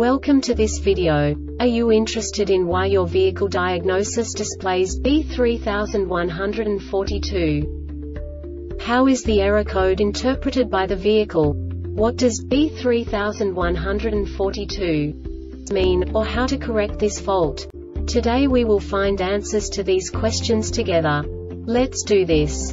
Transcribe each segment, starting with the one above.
Welcome to this video. Are you interested in why your vehicle diagnosis displays B3142? How is the error code interpreted by the vehicle? What does B3142 mean, or how to correct this fault? Today we will find answers to these questions together. Let's do this.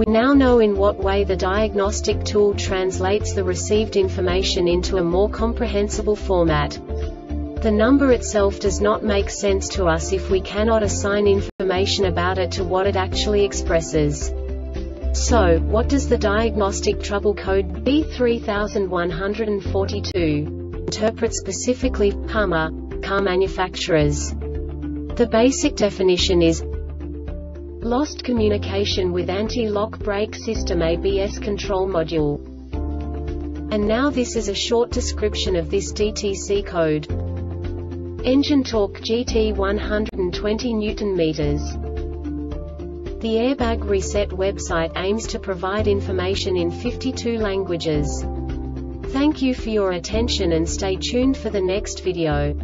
We now know in what way the diagnostic tool translates the received information into a more comprehensible format. The number itself does not make sense to us if we cannot assign information about it to what it actually expresses. So, what does the diagnostic trouble code B3142 interpret specifically, Hummer, car manufacturers? The basic definition is Lost communication with anti-lock brake system ABS control module. And now this is a short description of this DTC code. Engine torque GT 120 Newton meters. The Airbag Reset website aims to provide information in 52 languages. Thank you for your attention and stay tuned for the next video.